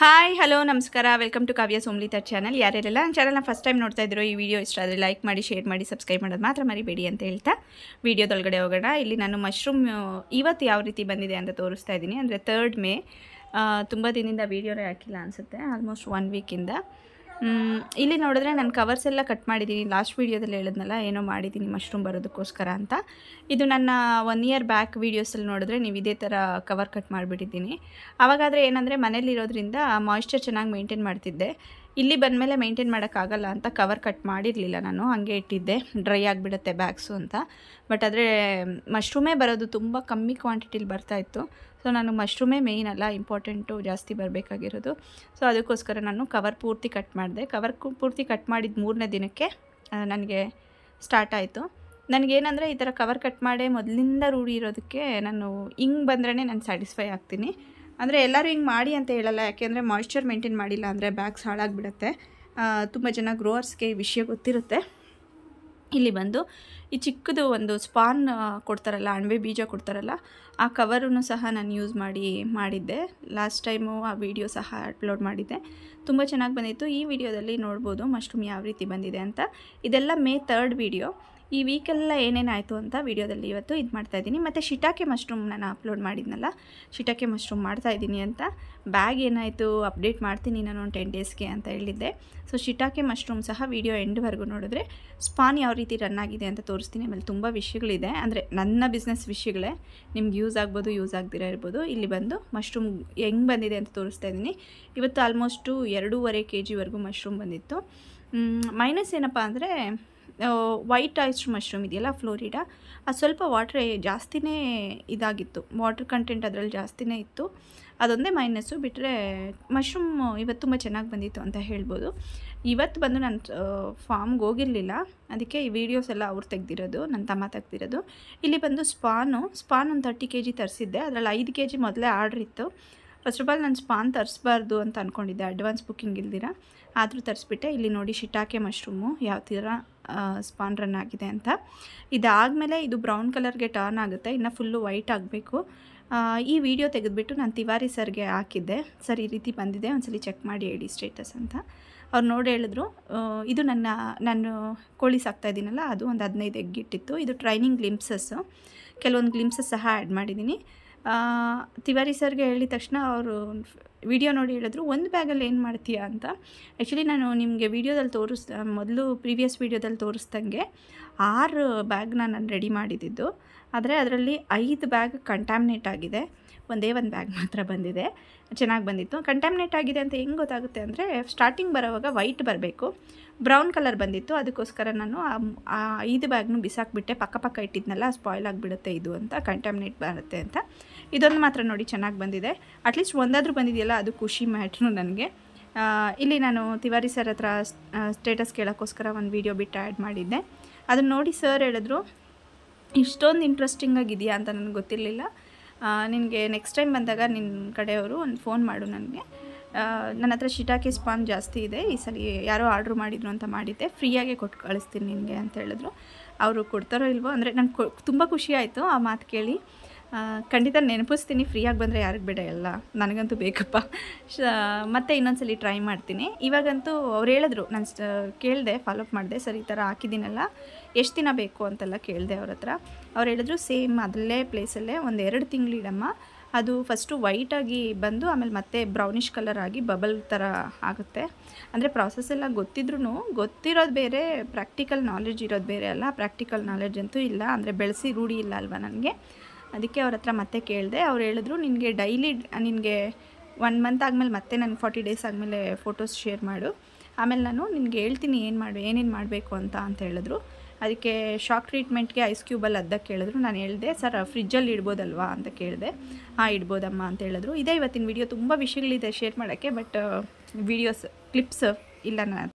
Hi, hello, ನಮಸ್ಕಾರ. Welcome to Kavya Somlita channel ಯಾರ್ಯಾರೆಲ್ಲ ನನ್ನ ಚಾನಲ್ನ ಫಸ್ಟ್ ಟೈಮ್ ನೋಡ್ತಾ ಇದ್ರು ಈ ವಿಡಿಯೋ ಇಷ್ಟ ಆದರೆ ಲೈಕ್ ಮಾಡಿ ಶೇರ್ ಮಾಡಿ ಸಬ್ಸ್ಕ್ರೈಬ್ ಮಾಡೋದು ಮಾತ್ರ ಮರಿಬೇಡಿ ಅಂತ ಹೇಳ್ತಾ ವಿಡಿಯೋದೊಳಗಡೆ ಹೋಗೋಣ. ಇಲ್ಲಿ ನಾನು ಮಶ್ರೂಮ್ ಇವತ್ತು ಯಾವ ರೀತಿ ಬಂದಿದೆ ಅಂತ ತೋರಿಸ್ತಾ ಇದ್ದೀನಿ. ಅಂದರೆ ತರ್ಡ್ ಮೇ ತುಂಬ ದಿನದಿಂದ ವೀಡಿಯೋನೇ ಹಾಕಿಲ್ಲ ಅನಿಸುತ್ತೆ. ಆಲ್ಮೋಸ್ಟ್ ಒನ್ ವೀಕಿಂದ ಇಲ್ಲಿ ನೋಡಿದ್ರೆ ನಾನು ಕವರ್ಸ್ ಎಲ್ಲ ಕಟ್ ಮಾಡಿದ್ದೀನಿ ಲಾಸ್ಟ್ ವೀಡಿಯೋದಲ್ಲಿ ಹೇಳಿದ್ನಲ್ಲ, ಏನೋ ಮಾಡಿದ್ದೀನಿ ಮಶ್ರೂಮ್ ಬರೋದಕ್ಕೋಸ್ಕರ ಅಂತ. ಇದು ನನ್ನ ಒನ್ ಇಯರ್ ಬ್ಯಾಕ್ ವೀಡಿಯೋಸಲ್ಲಿ ನೋಡಿದ್ರೆ ನೀವು ಇದೇ ಥರ ಕವರ್ ಕಟ್ ಮಾಡಿಬಿಟ್ಟಿದ್ದೀನಿ. ಆವಾಗಾದರೆ ಏನಂದರೆ ಮನೇಲಿರೋದ್ರಿಂದ ಮಾಯಿಶ್ಚರ್ ಚೆನ್ನಾಗಿ ಮೇಂಟೈನ್ ಮಾಡ್ತಿದ್ದೆ. ಇಲ್ಲಿ ಬಂದಮೇಲೆ ಮೇಂಟೈನ್ ಮಾಡೋಕ್ಕಾಗಲ್ಲ ಅಂತ ಕವರ್ ಕಟ್ ಮಾಡಿರಲಿಲ್ಲ ನಾನು. ಹಾಗೆ ಇಟ್ಟಿದ್ದೆ. ಡ್ರೈ ಆಗಿಬಿಡುತ್ತೆ ಬ್ಯಾಗ್ಸು ಅಂತ. ಬಟ್ ಆದರೆ ಮಶ್ರೂಮೇ ಬರೋದು ತುಂಬ ಕಮ್ಮಿ ಕ್ವಾಂಟಿಟಿಲಿ ಬರ್ತಾಯಿತ್ತು ಸೊ ನಾನು ಮಶ್ರೂಮೇ ಮೇಯ್ನ್ ಅಲ್ಲ ಇಂಪಾರ್ಟೆಂಟು ಜಾಸ್ತಿ ಬರಬೇಕಾಗಿರೋದು. ಸೊ ಅದಕ್ಕೋಸ್ಕರ ನಾನು ಕವರ್ ಪೂರ್ತಿ ಕಟ್ ಮಾಡಿದೆ. ಕವರ್ ಪೂರ್ತಿ ಕಟ್ ಮಾಡಿದ ಮೂರನೇ ದಿನಕ್ಕೆ ನನಗೆ ಸ್ಟಾರ್ಟ್ ಆಯಿತು. ನನಗೇನಂದರೆ ಈ ಥರ ಕವರ್ ಕಟ್ ಮಾಡೇ ಮೊದಲಿಂದ ರೂಢಿ ಇರೋದಕ್ಕೆ ನಾನು ಹಿಂಗೆ ಬಂದ್ರೇ ನಾನು ಸ್ಯಾಟಿಸ್ಫೈ ಆಗ್ತೀನಿ. ಅಂದರೆ ಎಲ್ಲರೂ ಹಿಂಗೆ ಮಾಡಿ ಅಂತ ಹೇಳಲ್ಲ ಯಾಕೆಂದರೆ ಮಾಯಿಶ್ಚರ್ ಮೇಂಟೈನ್ ಮಾಡಿಲ್ಲ ಅಂದರೆ ಬ್ಯಾಗ್ಸ್ ಹಾಳಾಗಿಬಿಡುತ್ತೆ. ತುಂಬ ಜನ ಗ್ರೋವರ್ಸ್ಗೆ ಈ ವಿಷಯ ಗೊತ್ತಿರುತ್ತೆ. ಇಲ್ಲಿ ಬಂದು ಈ ಚಿಕ್ಕದು ಒಂದು ಸ್ಪಾನ್ ಕೊಡ್ತಾರಲ್ಲ ಅಣಬೆ ಬೀಜ ಕೊಡ್ತಾರಲ್ಲ, ಆ ಕವರನ್ನು ಸಹ ನಾನು ಯೂಸ್ ಮಾಡಿ ಮಾಡಿದ್ದೆ. ಲಾಸ್ಟ್ ಟೈಮು ಆ ವಿಡಿಯೋ ಸಹ ಅಪ್ಲೋಡ್ ಮಾಡಿದ್ದೆ. ತುಂಬ ಚೆನ್ನಾಗಿ ಬಂದಿತ್ತು. ಈ ವಿಡಿಯೋದಲ್ಲಿ ನೋಡ್ಬೋದು ಮಶ್ರೂಮ್ ಯಾವ ರೀತಿ ಬಂದಿದೆ ಅಂತ. ಇದೆಲ್ಲ ಮೇ ತರ್ಡ್ ವಿಡಿಯೋ ಈ ವೀಕೆಲ್ಲ ಏನೇನಾಯಿತು ಅಂತ ವೀಡಿಯೋದಲ್ಲಿ ಇವತ್ತು ಇದು ಮಾಡ್ತಾಯಿದ್ದೀನಿ ಮತ್ತು ಶಿಟಾಕೆ ಮಶ್ರೂಮ್ ನಾನು ಅಪ್ಲೋಡ್ ಮಾಡಿದ್ನಲ್ಲ, ಶಿಟಾಕೆ ಮಶ್ರೂಮ್ ಮಾಡ್ತಾಯಿದ್ದೀನಿ ಅಂತ. ಬ್ಯಾಗ್ ಏನಾಯಿತು, ಅಪ್ಡೇಟ್ ಮಾಡ್ತೀನಿ ನಾನು ಒಂದು ಟೆನ್ ಡೇಸ್ಗೆ ಅಂತ ಹೇಳಿದ್ದೆ. ಸೊ ಶಿಟಾಕೆ ಮಶ್ರೂಮ್ ಸಹ ವೀಡಿಯೋ ಎಂಡ್ವರೆಗೂ ನೋಡಿದ್ರೆ ಸ್ಪಾನ್ ಯಾವ ರೀತಿ ರನ್ ಆಗಿದೆ ಅಂತ ತೋರಿಸ್ತೀನಿ. ಆಮೇಲೆ ತುಂಬ ವಿಷಯಗಳಿದೆ. ಅಂದರೆ ನನ್ನ ಬಿಸ್ನೆಸ್ ವಿಷಯಗಳೇ. ನಿಮ್ಗೆ ಯೂಸ್ ಆಗ್ಬೋದು ಯೂಸ್ ಆಗ್ದಿರ ಇರ್ಬೋದು. ಇಲ್ಲಿ ಬಂದು ಮಶ್ರೂಮ್ ಹೆಂಗೆ ಬಂದಿದೆ ಅಂತ ತೋರಿಸ್ತಾ ಇದ್ದೀನಿ. ಇವತ್ತು ಆಲ್ಮೋಸ್ಟು ಎರಡೂವರೆ ಕೆ ಜಿವರೆಗೂ ಮಶ್ರೂಮ್ ಬಂದಿತ್ತು. ಮೈನಸ್ ಏನಪ್ಪ ಅಂದರೆ ವೈಟ್ ಐಸ್ಡ್ ಮಶ್ರೂಮ್ ಇದೆಯಲ್ಲ ಫ್ಲೋರಿಡಾ ಅದು ಸ್ವಲ್ಪ ವಾಟ್ರ್ ಜಾಸ್ತಿನೇ ಇದಾಗಿತ್ತು. ವಾಟ್ರ್ ಕಂಟೆಂಟ್ ಅದರಲ್ಲಿ ಜಾಸ್ತಿನೇ ಇತ್ತು. ಅದೊಂದೇ ಮೈನಸ್ಸು ಬಿಟ್ಟರೆ ಮಶ್ರೂಮ್ ಇವತ್ತು ತುಂಬ ಚೆನ್ನಾಗಿ ಬಂದಿತ್ತು ಅಂತ ಹೇಳ್ಬೋದು. ಇವತ್ತು ಬಂದು ನಾನು ಫಾರ್ಮ್ಗೆ ಹೋಗಿರಲಿಲ್ಲ. ಅದಕ್ಕೆ ಈ ವಿಡಿಯೋಸ್ ಎಲ್ಲ ಅವ್ರು ತೆಗ್ದಿರೋದು ನನ್ನ ತಮ್ಮ ತೆಗ್ದಿರೋದು. ಇಲ್ಲಿ ಬಂದು ಸ್ಪಾನು ಸ್ಪಾನ್ ಒಂದು ತರ್ಟಿ ಕೆ ಜಿ ತರಿಸಿದ್ದೆ. ಅದರಲ್ಲಿ ಐದು ಕೆ ಜಿ ಮೊದಲೇ ಆರ್ಡ್ರ್ ಇತ್ತು. ಫಸ್ಟ್ ಆಫ್ ಆಲ್ ನಾನು ಸ್ಪಾನ್ ತರಿಸ್ಬಾರ್ದು ಅಂತ ಅಂದ್ಕೊಂಡಿದ್ದೆ ಅಡ್ವಾನ್ಸ್ ಬುಕ್ಕಿಂಗ್ ಇಲ್ದಿರ. ಆದರೂ ತರಿಸ್ಬಿಟ್ಟೆ. ಇಲ್ಲಿ ನೋಡಿ ಶಿಟಾಕೆ ಮಶ್ರೂಮು ಯಾವ ಥರ ಸ್ಪಾನ್ ರನ್ ಆಗಿದೆ ಅಂತ. ಇದಾದಮೇಲೆ ಇದು ಬ್ರೌನ್ ಕಲರ್ಗೆ ಟರ್ನ್ ಆಗುತ್ತೆ. ಇನ್ನು ಫುಲ್ಲು ವೈಟ್ ಆಗಬೇಕು. ಈ ವಿಡಿಯೋ ತೆಗೆದುಬಿಟ್ಟು ನಾನು ತಿವಾರಿ ಸರ್ಗೆ ಹಾಕಿದ್ದೆ. ಸರ್, ಈ ರೀತಿ ಬಂದಿದೆ. ಒಂದ್ಸಲಿ ಚೆಕ್ ಮಾಡಿ ಹೇಳಿ ಸ್ಟೇಟಸ್ ಅಂತ. ಅವ್ರು ನೋಡಿ ಹೇಳಿದ್ರು ಇದು ನನ್ನ, ನಾನು ಕೋಳಿ ಸಾಕ್ತಾ ಇದ್ದೀನಲ್ಲ ಅದು ಒಂದು ಹದಿನೈದು ಎಗ್ ಇಟ್ಟಿತ್ತು. ಇದು ಟ್ರೈನಿಂಗ್ ಗ್ಲಿಮ್ಸಸ್ಸು ಕೆಲವೊಂದು ಗ್ಲಿಮ್ಸಸ್ ಸಹ ಆ್ಯಡ್ ಮಾಡಿದ್ದೀನಿ ತಿವಾರಿ ಸರ್ಗೆ ಹೇಳಿದ ತಕ್ಷಣ ಅವರು ವಿಡಿಯೋ ನೋಡಿ ಹೇಳಿದ್ರು, ಒಂದು ಬ್ಯಾಗಲ್ಲಿ ಏನು ಮಾಡ್ತೀಯಾ ಅಂತ? ಆ್ಯಕ್ಚುಲಿ ನಾನು ನಿಮಗೆ ವೀಡಿಯೋದಲ್ಲಿ ತೋರಿಸ್, ಮೊದಲು ಪ್ರೀವಿಯಸ್ ವೀಡಿಯೋದಲ್ಲಿ ತೋರಿಸ್ದಂಗೆ ಆರು ಬ್ಯಾಗ್ನ ನಾನು ರೆಡಿ ಮಾಡಿದ್ದಿದ್ದು ಆದರೆ ಅದರಲ್ಲಿ ಐದು ಬ್ಯಾಗ್ ಕಂಟ್ಯಾಮಿನೇಟ್ ಆಗಿದೆ. ಒಂದೇ ಒಂದು ಬ್ಯಾಗ್ ಮಾತ್ರ ಬಂದಿದೆ. ಚೆನ್ನಾಗಿ ಬಂದಿತ್ತು. ಕಂಟಾಮಿನೇಟ್ ಆಗಿದೆ ಅಂತ ಹೆಂಗೆ ಗೊತ್ತಾಗುತ್ತೆ ಅಂದರೆ ಸ್ಟಾರ್ಟಿಂಗ್ ಬರೋವಾಗ ವೈಟ್ ಬರಬೇಕು. ಬ್ರೌನ್ ಕಲರ್ ಬಂದಿತ್ತು. ಅದಕ್ಕೋಸ್ಕರ ನಾನು ಆ ಐದು ಬ್ಯಾಗ್ನು ಬಿಸಾಕ್ಬಿಟ್ಟೆ. ಪಕ್ಕ ಪಕ್ಕ ಇಟ್ಟಿದ್ನಲ್ಲ ಸ್ಪಾಯ್ಲ್ ಆಗಿಬಿಡುತ್ತೆ ಇದು ಅಂತ ಕಂಟಾಮಿನೇಟ್ ಬರುತ್ತೆ ಅಂತ. ಇದೊಂದು ಮಾತ್ರ ನೋಡಿ ಚೆನ್ನಾಗಿ ಬಂದಿದೆ. ಅಟ್ಲೀಸ್ಟ್ ಒಂದಾದರೂ ಬಂದಿದೆಯಲ್ಲ, ಅದು ಖುಷಿ ಮ್ಯಾಟ್ರು ನನಗೆ. ಇಲ್ಲಿ ನಾನು ತಿವಾರಿ ಸರ್ ಹತ್ರ ಸ್ಟೇಟಸ್ ಕೇಳೋಕ್ಕೋಸ್ಕರ ಒಂದು ವೀಡಿಯೋ ಬಿಟ್ಟು ಆ್ಯಡ್ ಮಾಡಿದ್ದೆ. ಅದನ್ನು ನೋಡಿ ಸರ್ ಹೇಳಿದ್ರು, ಇಷ್ಟೊಂದು ಇಂಟ್ರೆಸ್ಟಿಂಗ್ ಆಗಿದೆಯಾ? ಅಂತ ನನಗೆ ಗೊತ್ತಿರಲಿಲ್ಲ. ನಿನಗೆ ನೆಕ್ಸ್ಟ್ ಟೈಮ್ ಬಂದಾಗ ನಿನ್ನ ಕಡೆಯವರು ಒಂದು ಫೋನ್ ಮಾಡು ನನಗೆ. ನನ್ನ ಹತ್ರ ಶಿಟಾಕಿ ಸ್ಪಾನ್ ಜಾಸ್ತಿ ಇದೆ, ಈ ಸಲ ಯಾರೋ ಆರ್ಡ್ರ್ ಮಾಡಿದ್ರು ಅಂತ ಮಾಡಿದ್ದೆ ಫ್ರೀಯಾಗೆ ಕೊಟ್ಟು ಕಳಿಸ್ತೀನಿ ನಿನಗೆ ಅಂತ ಹೇಳಿದ್ರು. ಅವರು ಕೊಡ್ತಾರೋ ಇಲ್ವೋ, ಅಂದರೆ ನಂಗೆ ಕೊ ತುಂಬ ಖುಷಿ ಆಯಿತು ಆ ಮಾತು ಕೇಳಿ. ಖಂಡಿತ ನೆನಪಿಸ್ತೀನಿ, ಫ್ರೀಯಾಗಿ ಬಂದರೆ ಯಾರಿಗೆ ಬೇಡ ಎಲ್ಲ. ನನಗಂತೂ ಬೇಕಪ್ಪ. ಶ, ಮತ್ತೆ ಇನ್ನೊಂದ್ಸಲಿ ಟ್ರೈ ಮಾಡ್ತೀನಿ. ಇವಾಗಂತೂ ಅವ್ರು ಹೇಳಿದ್ರು, ನಾನು ಕೇಳಿದೆ ಫಾಲೋಅಪ್ ಮಾಡಿದೆ, ಸರ್, ಈ ಥರ ಹಾಕಿದ್ದೀನಲ್ಲ, ಎಷ್ಟು ದಿನ ಬೇಕು ಅಂತೆಲ್ಲ ಕೇಳಿದೆ ಅವ್ರ ಹತ್ರ. ಅವ್ರು ಹೇಳಿದ್ರು ಸೇಮ್ ಅದಲ್ಲೇ ಪ್ಲೇಸಲ್ಲೇ ಒಂದು ಎರಡು ತಿಂಗಳಿಡಮ್ಮ ಅದು ಫಸ್ಟು ವೈಟಾಗಿ ಬಂದು, ಆಮೇಲೆ ಮತ್ತೆ ಬ್ರೌನಿಷ್ ಕಲರ್ ಆಗಿ ಬಬಲ್ ಥರ ಆಗುತ್ತೆ. ಅಂದರೆ ಪ್ರಾಸೆಸ್ ಎಲ್ಲ ಗೊತ್ತಿದ್ರೂ ಗೊತ್ತಿರೋದು ಬೇರೆ ಪ್ರಾಕ್ಟಿಕಲ್ ನಾಲೆಡ್ಜ್ ಇರೋದು ಬೇರೆ ಅಲ್ಲ. ಪ್ರಾಕ್ಟಿಕಲ್ ನಾಲೆಡ್ಜ್ ಅಂತೂ ಇಲ್ಲ, ಅಂದರೆ ಬೆಳೆಸಿ ರೂಢಿ ಇಲ್ಲ ಅಲ್ವಾ ನನಗೆ. ಅದಕ್ಕೆ ಅವ್ರ ಹತ್ರ ಮತ್ತೆ ಕೇಳಿದೆ, ಅವ್ರು ಹೇಳಿದ್ರು, ನಿನಗೆ ಡೈಲಿ ನಿನಗೆ ಒನ್ ಮಂತ್ ಆದಮೇಲೆ ಮತ್ತೆ ನಾನು ಫಾರ್ಟಿ ಡೇಸ್ ಆದಮೇಲೆ ಫೋಟೋಸ್ ಶೇರ್ ಮಾಡು. ಆಮೇಲೆ ನಾನು ನಿನಗೆ ಹೇಳ್ತೀನಿ ಏನು ಮಾಡಿ, ಏನೇನು ಮಾಡಬೇಕು ಅಂತ ಅಂತ ಹೇಳಿದ್ರು. ಅದಕ್ಕೆ ಶಾಕ್ ಟ್ರೀಟ್ಮೆಂಟ್ಗೆ ಐಸ್ ಕ್ಯೂಬಲ್ಲಿ ಅದ್ದ ಕೇಳಿದ್ರು. ನಾನು ಹೇಳಿದೆ, ಸರ್ ಫ್ರಿಜ್ಜಲ್ಲಿ ಇಡ್ಬೋದಲ್ವಾ? ಅಂತ ಕೇಳಿದೆ. ಹಾಂ, ಇಡ್ಬೋದಮ್ಮ ಅಂತ ಹೇಳಿದ್ರು. ಇದೇ ಇವತ್ತಿನ ವಿಡಿಯೋ ತುಂಬ ವಿಷಯಗಳಿದೆ ಶೇರ್ ಮಾಡೋಕ್ಕೆ ಬಟ್ ವಿಡಿಯೋಸ್ ಕ್ಲಿಪ್ಸ್ ಇಲ್ಲ ಹತ್ರ